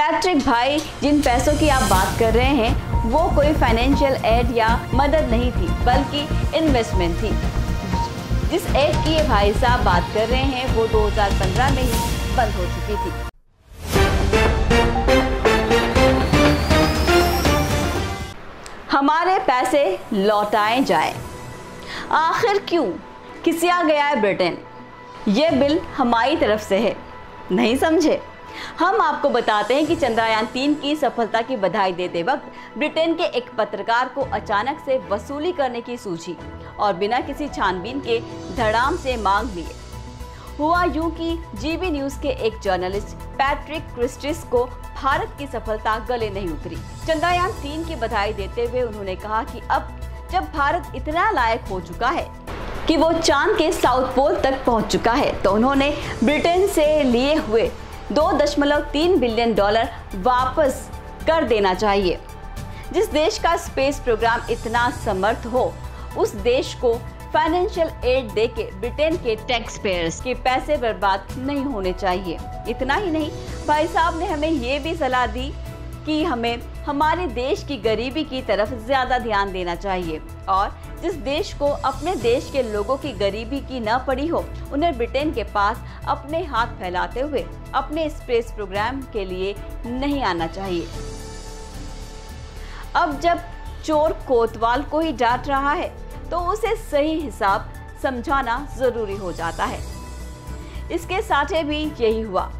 Patrick भाई, जिन पैसों की आप बात कर रहे हैं, वो कोई फाइनेंशियल एड या मदद नहीं थी, बल्कि इन्वेस्टमेंट थी। जिस एड की ये भाई साहब बात कर रहे हैं, वो 2015 में ही बंद हो चुकी थी। हमारे पैसे लौटाए जाए। आखिर क्यों? किसिया गया है ब्रिटेन। ये बिल हमारी तरफ़ से है। नहीं समझे? हम आपको बताते हैं कि चंद्रयान तीन की सफलता की बधाई देते वक्त ब्रिटेन के एक पत्रकार को अचानक से वसूली करने की सूझी और बिना किसी छानबीन के धड़ाम से मांग लिए। हुआ यूँ कि जीबी न्यूज़ के एक जर्नलिस्ट पैट्रिक क्रिस्टिस को भारत की सफलता गले नहीं उतरी। चंद्रयान तीन की बधाई देते हुए उन्होंने कहा कि अब जब भारत इतना लायक हो चुका है कि वो चाँद के साउथ पोल तक पहुँच चुका है तो उन्होंने ब्रिटेन से लिए हुए दो दशमलव तीन बिलियन डॉलर वापस कर देना चाहिए। जिस देश का स्पेस प्रोग्राम इतना समर्थ हो उस देश को फाइनेंशियल एड दे के ब्रिटेन के टैक्स पेयर्स के पैसे बर्बाद नहीं होने चाहिए। इतना ही नहीं भाई साहब ने हमें ये भी सलाह दी कि हमें हमारे देश की गरीबी की तरफ़ ज़्यादा ध्यान देना चाहिए। और जिस देश को अपने देश के लोगों की गरीबी की न पड़ी हो, उन्हें ब्रिटेन के पास अपने हाथ फैलाते हुए, अपने स्पेस प्रोग्राम के लिए नहीं आना चाहिए। अब जब चोर कोतवाल को ही डांट रहा है तो उसे सही हिसाब समझाना ज़रूरी हो जाता है। इसके साथ भी यही हुआ।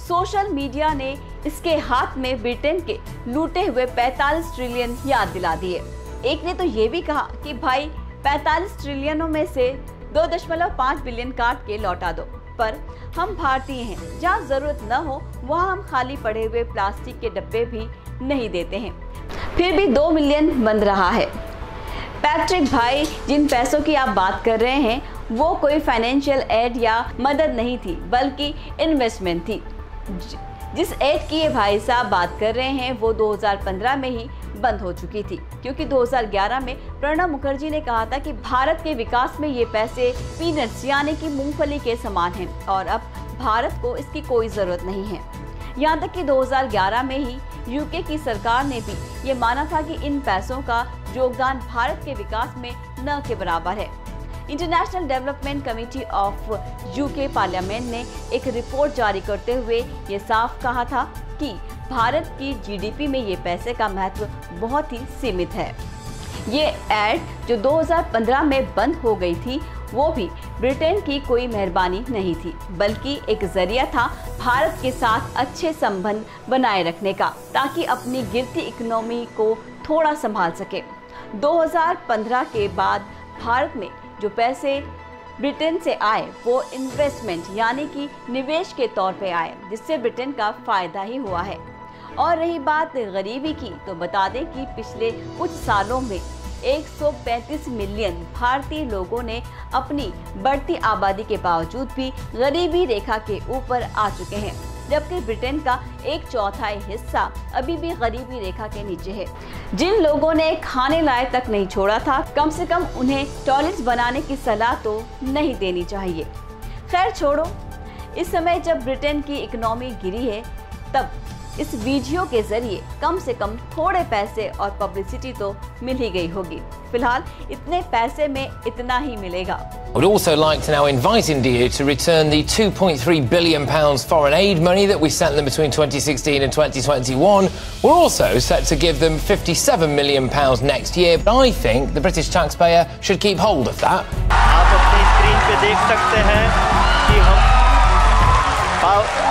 सोशल मीडिया ने इसके हाथ में ब्रिटेन के लूटे हुए 45 ट्रिलियन याद दिला दिए। एक ने तो ये भी कहा कि, भाई 45 ट्रिलियनों में से 2.5 बिलियन काट के लौटा दो। पर हम भारतीय हैं, जहाँ ज़रूरत न हो, वहाँ हम खाली पड़े हुए प्लास्टिक के डब्बे भी नहीं देते हैं। फिर भी दो मिलियन बन रहा है। पैट्रिक भाई, जिन पैसों की आप बात कर रहे हैं, वो कोई फाइनेंशियल एड या मदद नहीं थी, बल्कि इन्वेस्टमेंट थी। जिस एड की ये भाई साहब बात कर रहे हैं, वो 2015 में ही बंद हो चुकी थी। क्योंकि 2011 में प्रणब मुखर्जी ने कहा था कि भारत के विकास में ये पैसे पीनट्स, यानी कि मूंगफली के समान हैं और अब भारत को इसकी कोई ज़रूरत नहीं है। यहाँ तक कि 2011 में ही यूके की सरकार ने भी ये माना था कि इन पैसों का योगदान भारत के विकास में न के बराबर है। International development committee of UK parliament ने एक रिपोर्ट जारी करते हुए ये साफ़ कहा था कि भारत की जीडीपी में ये पैसे का महत्व बहुत ही सीमित है। ये एड जो 2015 में बंद हो गई थी, वो भी ब्रिटेन की कोई मेहरबानी नहीं थी, बल्कि एक ज़रिया था भारत के साथ अच्छे संबंध बनाए रखने का, ताकि अपनी गिरती इकोनॉमी को थोड़ा संभाल सके। 2015 के बाद भारत में जो पैसे ब्रिटेन से आए, वो इन्वेस्टमेंट यानी कि निवेश के तौर पे आए, जिससे ब्रिटेन का फ़ायदा ही हुआ है। और रही बात गरीबी की तो बता दें कि पिछले कुछ सालों में 135 मिलियन भारतीय लोगों ने अपनी बढ़ती आबादी के बावजूद भी गरीबी रेखा के ऊपर आ चुके हैं। जबकि ब्रिटेन का एक चौथाई हिस्सा अभी भी गरीबी रेखा के नीचे है। जिन लोगों ने खाने लायक तक नहीं छोड़ा था, कम से कम उन्हें टॉयलेट्स बनाने की सलाह तो नहीं देनी चाहिए। खैर छोड़ो, इस समय जब ब्रिटेन की इकोनॉमी गिरी है तब इस वीडियो के ज़रिए कम से कम थोड़े पैसे और पब्लिसिटी तो मिल ही गई होगी फ़िलहाल इतने पैसे में इतना ही मिलेगा I would also like to now invite India to return the 2.3 billion pounds foreign aid money that we sent them between 2016 and 2021. We're also set to give them 57 million pounds next year. But I think the British taxpayer should keep hold of that. आप अपनी screen पे देख सकते हैं कि हम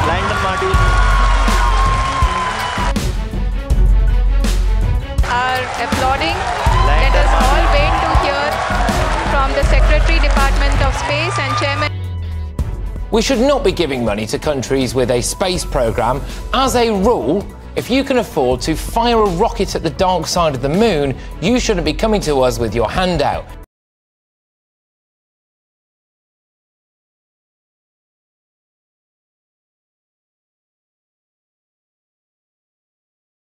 lander module applauding. Let us all wait to hear from the Secretary Department of Space and Chairman. We should not be giving money to countries with a space program. As a rule, if you can afford to fire a rocket at the dark side of the moon, you shouldn't be coming to us with your hand out.